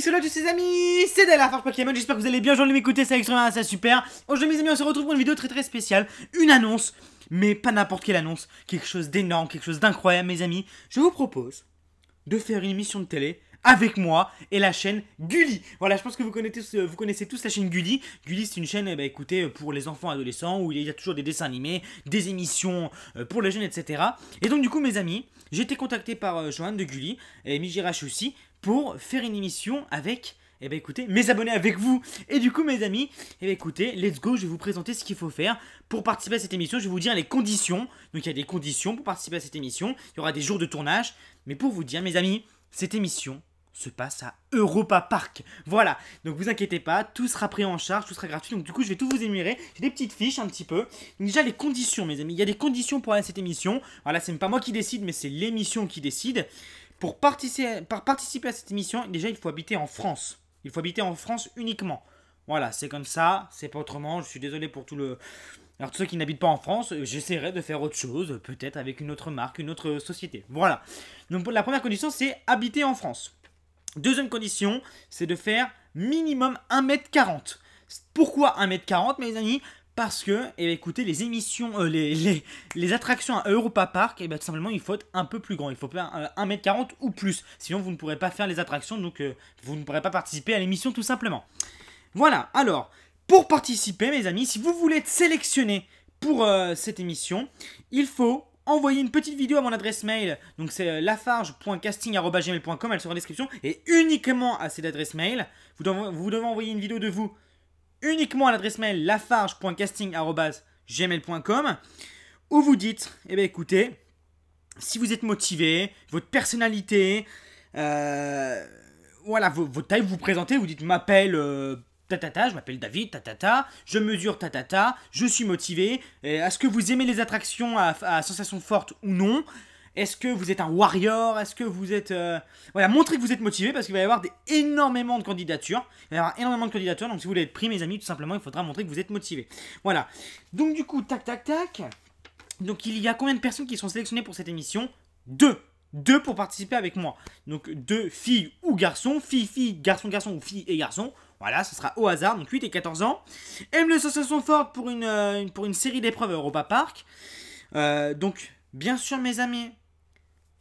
Salut à tous les amis, c'est Della Forge Pokémon, j'espère que vous allez bien, ai m'écouter, c'est extrêmement c'est super. Aujourd'hui mes amis, on se retrouve pour une vidéo très très spéciale, une annonce, mais pas n'importe quelle annonce, quelque chose d'énorme, quelque chose d'incroyable mes amis. Je vous propose de faire une émission de télé avec moi et la chaîne Gulli. Voilà, je pense que vous connaissez, vous connaissez tous la chaîne Gulli. Gulli, c'est une chaîne, eh ben, écoutez, pour les enfants adolescents, où il y a toujours des dessins animés, des émissions euh, pour les jeunes, etc. Et donc, du coup, mes amis, j'ai été contacté par euh, de Gulli, et Mijirachi aussi, pour faire une émission avec eh ben écoutez, mes abonnés avec vous. Et du coup, mes amis, eh ben écoutez, let's go, je vais vous présenter ce qu'il faut faire pour participer à cette émission. Je vais vous dire les conditions. Donc il y a des conditions pour participer à cette émission. Il y aura des jours de tournage. Mais pour vous dire, mes amis, cette émission se passe à Europa Park. Voilà, donc vous inquiétez pas, tout sera pris en charge, tout sera gratuit. Donc du coup, je vais tout vous énumérer. J'ai des petites fiches un petit peu. Déjà les conditions, mes amis. Il y a des conditions pour aller à cette émission. Voilà, c'est pas moi qui décide, mais c'est l'émission qui décide. Pour participer, à cette émission, déjà il faut habiter en France. Il faut habiter en France uniquement. Voilà, c'est comme ça, c'est pas autrement. Je suis désolé pour tout le. Tous ceux qui n'habitent pas en France, j'essaierai de faire autre chose, peut-être avec une autre marque, une autre société. Voilà. Donc, la première condition, c'est habiter en France. Deuxième condition, c'est de faire minimum 1m40. Pourquoi 1m40, mes amis? Parce que, eh écoutez, les émissions, euh, les, attractions à Europa Park, eh tout simplement, il faut être un peu plus grand. Il faut faire 1m40 ou plus. Sinon, vous ne pourrez pas faire les attractions, donc euh, vous ne pourrez pas participer à l'émission tout simplement. Voilà, alors, pour participer, mes amis, si vous voulez être sélectionné pour euh, cette émission, il faut envoyer une petite vidéo à mon adresse mail. Donc c'est lafarge.casting.gmail.com, elle sera en description. Et uniquement à cette adresse mail, vous devez envoyer une vidéo de vous uniquement à l'adresse mail lafarge.casting.gmail.com où vous dites, eh bien écoutez, si vous êtes motivé, votre personnalité, euh, voilà, votre taille, vous vous présentez, vous dites m'appelle euh, tatata, je m'appelle David, tatata, je mesure tatata, je suis motivé, est-ce que vous aimez les attractions à, à sensation forte ou non est-ce que vous êtes un warrior? Est-ce que vous êtes... Euh, voilà, montrez que vous êtes motivé parce qu'il va y avoir énormément de candidatures. Il va y avoir énormément de candidatures. Donc si vous voulez être pris, mes amis, tout simplement, il faudra montrer que vous êtes motivé. Voilà. Donc du coup, tac, tac, tac. Donc il y a combien de personnes qui sont sélectionnées pour cette émission? Deux. Deux pour participer avec moi. Donc deux filles ou garçons. Filles, filles, garçons, garçons ou filles et garçons. Voilà, ce sera au hasard, donc 8 et 14 ans. Aime les sensations fortes pour une, euh, pour une série d'épreuves à Europa Park. Euh, donc, bien sûr, mes amis,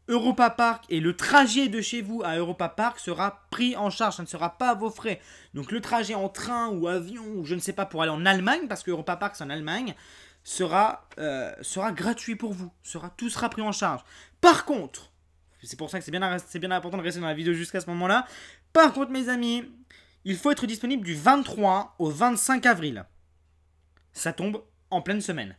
Europa Park et le trajet de chez vous à Europa Park sera pris en charge, ça ne sera pas à vos frais. Donc le trajet en train ou avion ou je ne sais pas pour aller en Allemagne, parce que Europa Park c'est en Allemagne, sera, euh, gratuit pour vous. Sera, tout sera pris en charge. Par contre, c'est pour ça que c'est bien, bien important de rester dans la vidéo jusqu'à ce moment-là. Par contre mes amis, il faut être disponible du 23 au 25 avril. Ça tombe en pleine semaine,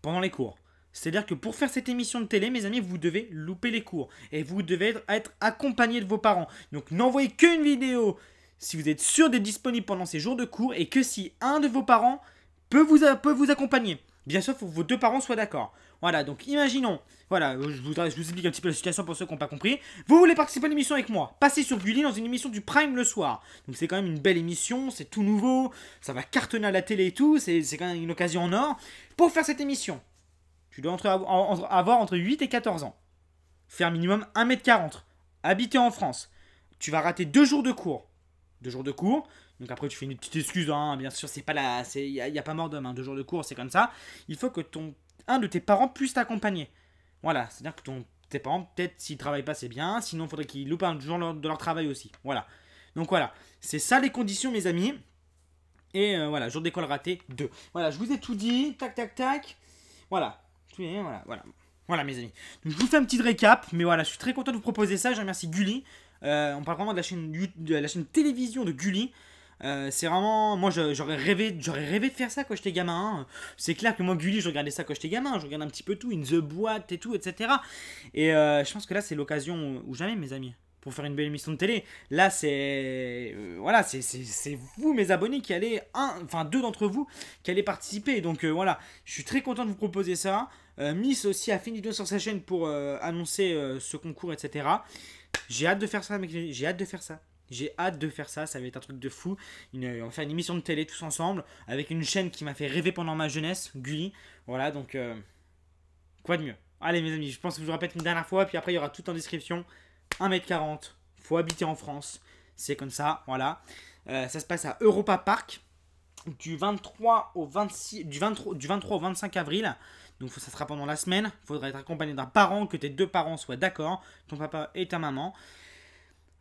pendant les cours. C'est-à-dire que pour faire cette émission de télé, mes amis, vous devez louper les cours. Et vous devez être, accompagné de vos parents. Donc n'envoyez qu'une vidéo si vous êtes sûr d'être disponible pendant ces jours de cours et que si un de vos parents peut vous, accompagner. Bien sûr, faut que vos deux parents soient d'accord. Voilà, donc imaginons, voilà, je vous, je vous, explique un petit peu la situation pour ceux qui n'ont pas compris. Vous voulez participer à l'émission avec moi, passez sur Gulli dans une émission du Prime le soir. Donc c'est quand même une belle émission, c'est tout nouveau, ça va cartonner à la télé et tout, c'est quand même une occasion en or. Pour faire cette émission, tu dois avoir entre 8 et 14 ans. Faire minimum 1m40. Habiter en France. Tu vas rater deux jours de cours. Deux jours de cours. Donc après, tu fais une petite excuse, hein, bien sûr, c'est pas il n'y a, pas mort d'homme, hein. deux jours de cours, c'est comme ça. Il faut que ton, un de tes parents puisse t'accompagner. Voilà, c'est-à-dire que ton, tes parents, peut-être s'ils travaillent pas, c'est bien, sinon il faudrait qu'ils loupent un jour de leur travail aussi. Voilà. Donc voilà, c'est ça les conditions, mes amis. Et euh, voilà, jour d'école raté, 2. Voilà, je vous ai tout dit, tac, tac, tac. Voilà, voilà, voilà. Voilà mes amis. je vous fais un petit récap, mais voilà, je suis très content de vous proposer ça. Je remercie Gulli. Euh, on parle vraiment de la chaîne, de télévision de Gulli. Euh, c'est vraiment. Moi, j'aurais rêvé, j'aurais rêvé de faire ça quand j'étais gamin. Hein. C'est clair que moi, Gulli, je regardais ça quand j'étais gamin. Je regarde un petit peu tout, In the Boîte et tout, etc. Et euh, je pense que là, c'est l'occasion ou jamais, mes amis pour faire une belle émission de télé. Là, c'est euh, voilà, c'est vous mes abonnés qui allez un, enfin deux d'entre vous qui allez participer. Donc euh, voilà, je suis très content de vous proposer ça. Euh, Miss aussi a fini de sur sa chaîne pour annoncer ce concours, etc. J'ai hâte de faire ça, mec. J'ai hâte de faire ça. J'ai hâte de faire ça, ça va être un truc de fou. On va faire une émission de télé tous ensemble avec une chaîne qui m'a fait rêver pendant ma jeunesse, Gulli. Voilà, donc quoi de mieux? Allez mes amis, je pense que je vous répète une dernière fois, puis après il y aura tout en description. 1m40, faut habiter en France. C'est comme ça, voilà. Euh, ça se passe à Europa Park du 23 au 26 du 23, du 23 au 25 avril. Donc ça sera pendant la semaine. Il faudra être accompagné d'un parent, que tes deux parents soient d'accord, ton papa et ta maman.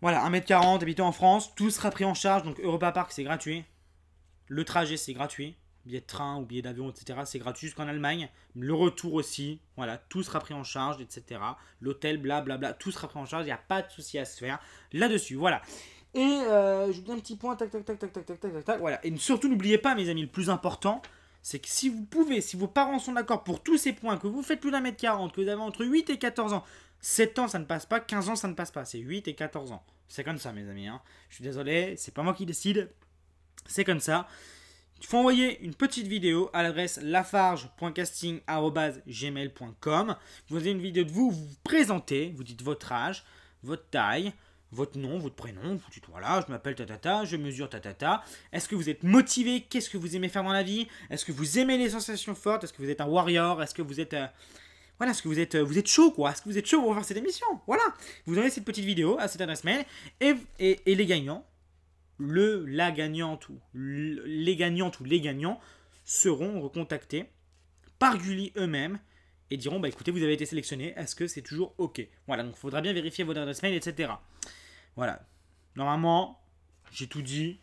Voilà, 1m40, habitant en France, tout sera pris en charge. Donc Europa Park, c'est gratuit. Le trajet, c'est gratuit. Billet de train ou billet d'avion, etc. C'est gratuit jusqu'en Allemagne. Le retour aussi. Voilà, tout sera pris en charge, etc. L'hôtel, blablabla, tout sera pris en charge. Il n'y a pas de souci à se faire là-dessus. Voilà. Et euh, je vous dis un petit point, tac, tac, tac, tac, tac, tac, tac, tac, voilà. Et surtout, n'oubliez pas, mes amis, le plus important, c'est que si vous pouvez, si vos parents sont d'accord pour tous ces points, que vous faites plus d'un mètre 40, que vous avez entre 8 et 14 ans, 7 ans ça ne passe pas, 15 ans ça ne passe pas, c'est 8 et 14 ans. C'est comme ça, mes amis. Hein. Je suis désolé, c'est pas moi qui décide, c'est comme ça. Il faut envoyer une petite vidéo à l'adresse lafarge.casting.gmail.com. Vous avez une vidéo de vous, vous vous présentez, vous dites votre âge, votre taille, votre nom, votre prénom, vous dites voilà, je m'appelle tatata, je mesure tatata. Est-ce que vous êtes motivé? Qu'est-ce que vous aimez faire dans la vie? Est-ce que vous aimez les sensations fortes? Est-ce que vous êtes un warrior? Est-ce que vous êtes euh, voilà, est-ce que vous êtes, euh, vous êtes chaud quoi? Est-ce que vous êtes chaud pour faire cette émission? Voilà, vous envoyez cette petite vidéo à cette adresse mail et, et, les gagnants, le, la gagnante ou les gagnantes ou les gagnants seront recontactés par Gulli eux-mêmes et diront bah écoutez vous avez été sélectionné est-ce que c'est toujours ok? Voilà donc il faudra bien vérifier votre adresse mail etc voilà. Normalement, j'ai tout dit.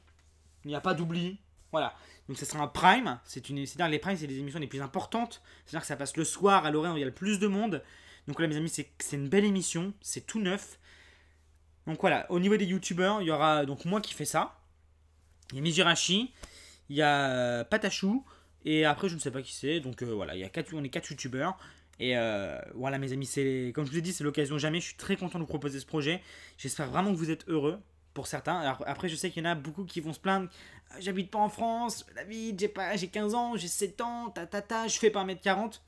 Il n'y a pas d'oubli. Voilà. Donc ça sera un prime. C'est une, c'est-à-dire les primes, c'est les émissions les plus importantes. C'est-à-dire que ça passe le soir à l'horaire où il y a le plus de monde. Donc là, mes amis, c'est, c'est une belle émission. C'est tout neuf. Donc voilà. Au niveau des youtubeurs, il y aura donc moi qui fais ça. Il y a Mijirashi. Il y a euh, Patachou. Et après, je ne sais pas qui c'est. Donc euh, voilà, il y a quatre, on est quatre youtubeurs. Et euh, voilà, mes amis, c'est comme je vous ai dit, c'est l'occasion jamais. Je suis très content de vous proposer ce projet. J'espère vraiment que vous êtes heureux pour certains. Après, je sais qu'il y en a beaucoup qui vont se plaindre. Ah, j'habite pas en France, David, j'ai pas, j'ai 15 ans, j'ai 7 ans, ta ta ta, je fais pas 1m40.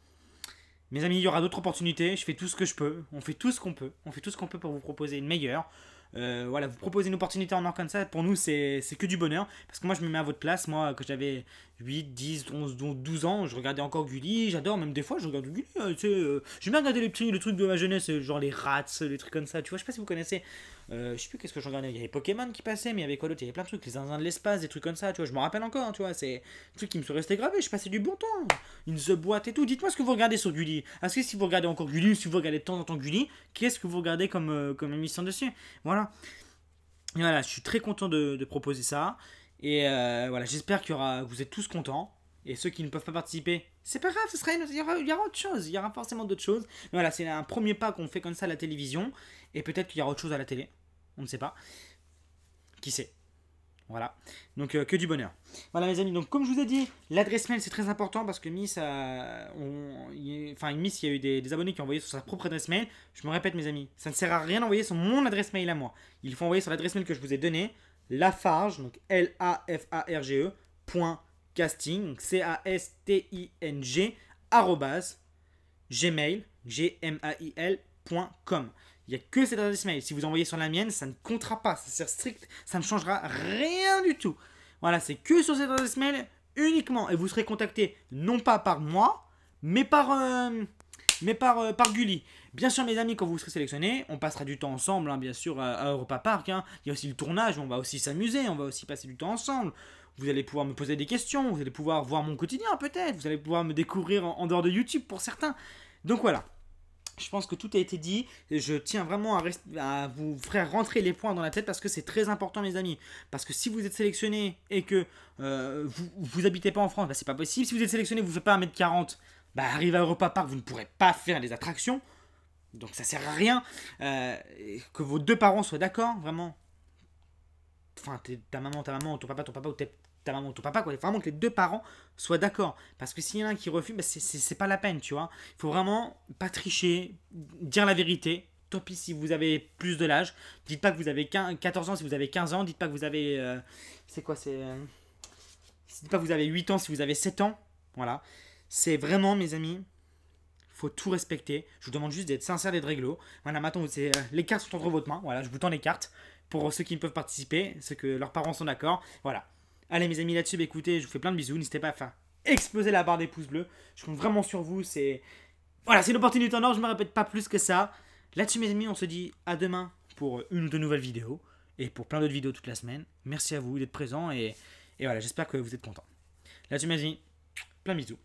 Mes amis, il y aura d'autres opportunités. Je fais tout ce que je peux. On fait tout ce qu'on peut. On fait tout ce qu'on peut pour vous proposer une meilleure. Euh, voilà, vous proposez une opportunité en or comme ça, pour nous, c'est que du bonheur. Parce que moi, je me mets à votre place. Moi, quand j'avais 8, 10, 11, 12 ans, je regardais encore Gulli. J'adore, même des fois, je regarde Gulli. Euh, tu sais, euh, J'aime bien regarder les trucs de ma jeunesse, genre les rats, les trucs comme ça. Tu vois, je sais pas si vous connaissez. Euh, je sais plus qu'est-ce que je regardais. Il y avait Pokémon qui passait, mais il y avait quoi d'autre Il y avait plein de trucs, les zinzins de l'espace, des trucs comme ça. Tu vois, je me rappelle encore, tu vois. C'est des trucs qui me sont restés gravés. Je passais du bon temps. Une The Boîte et tout. Dites-moi ce que vous regardez sur Gulli. Est-ce que si vous regardez encore Gulli ou si vous regardez de temps en temps Gulli, qu'est-ce que vous regardez comme, comme émission dessus? Voilà. Et voilà, je suis très content de, proposer ça. Et euh, voilà, j'espère aura, vous êtes tous contents. Et ceux qui ne peuvent pas participer, c'est pas grave, ce sera il, y aura, il y autre chose. Il y aura forcément d'autres choses. Mais voilà, c'est un premier pas qu'on fait comme ça à la télévision. Et peut-être qu'il y aura autre chose à la télé. On ne sait pas. Qui sait? Voilà. Donc euh, que du bonheur. Voilà mes amis. Donc comme je vous ai dit, l'adresse mail c'est très important parce que Miss a, enfin Miss il y a eu des, abonnés qui ont envoyé sur sa propre adresse mail. Je me répète mes amis, ça ne sert à rien d'envoyer sur mon adresse mail à moi. Il faut envoyer sur l'adresse mail que je vous ai donnée, lafarge donc L A F A R G E point casting C A S T I N G gmail g m a i l.com. Il n'y a que cette adresse mail. Si vous envoyez sur la mienne, ça ne comptera pas. Ça strict. Ça ne changera rien du tout. Voilà, c'est que sur cette adresse mail uniquement. Et vous serez contacté non pas par moi, mais par, euh, mais par, euh, par Gulli. Bien sûr, mes amis, quand vous serez sélectionnés, on passera du temps ensemble, hein, bien sûr, à, Europa Park. Hein. Il y a aussi le tournage, on va aussi s'amuser, on va aussi passer du temps ensemble. Vous allez pouvoir me poser des questions, vous allez pouvoir voir mon quotidien peut-être, vous allez pouvoir me découvrir en dehors de YouTube pour certains. Donc voilà. Je pense que tout a été dit. Je tiens vraiment à, vous faire rentrer les points dans la tête parce que c'est très important, mes amis. Parce que si vous êtes sélectionné et que euh, vous, vous habitez pas en France, bah, c'est pas possible. Si vous êtes sélectionné, vous ne faites pas 1m40, bah, arrive à Europa Park, vous ne pourrez pas faire les attractions. Donc ça sert à rien. Euh, que vos deux parents soient d'accord, vraiment. Enfin, ta maman, ta maman, ton papa, ton papa ou ta maman ou ton papa, quoi. Vraiment que les deux parents soient d'accord. Parce que s'il y en a un qui refuse, bah, c'est pas la peine, tu vois. Il faut vraiment pas tricher, dire la vérité. Tant pis si vous avez plus de l'âge. Dites pas que vous avez 14 ans si vous avez 15 ans. Dites pas que vous avez. Euh, c'est quoi C'est. Euh, dites pas que vous avez 8 ans si vous avez 7 ans. Voilà. C'est vraiment, mes amis, faut tout respecter. Je vous demande juste d'être sincère, d'être réglo. Voilà, maintenant, euh, les cartes sont entre votre main. Voilà, je vous tends les cartes pour ceux qui ne peuvent participer, ceux que leurs parents sont d'accord. Voilà. Allez mes amis là-dessus, bah, écoutez, je vous fais plein de bisous. N'hésitez pas à faire exploser la barre des pouces bleus. Je compte vraiment sur vous. C'est voilà, c'est une opportunité en or. Je me répète pas plus que ça. Là-dessus mes amis, on se dit à demain pour une ou deux nouvelles vidéos. et pour plein d'autres vidéos toute la semaine. Merci à vous d'être présents et, et voilà, j'espère que vous êtes contents. Là-dessus, vas-y, plein de bisous.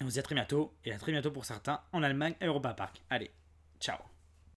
On se dit à très bientôt, et à très bientôt pour certains en Allemagne à Europa Park. Allez, ciao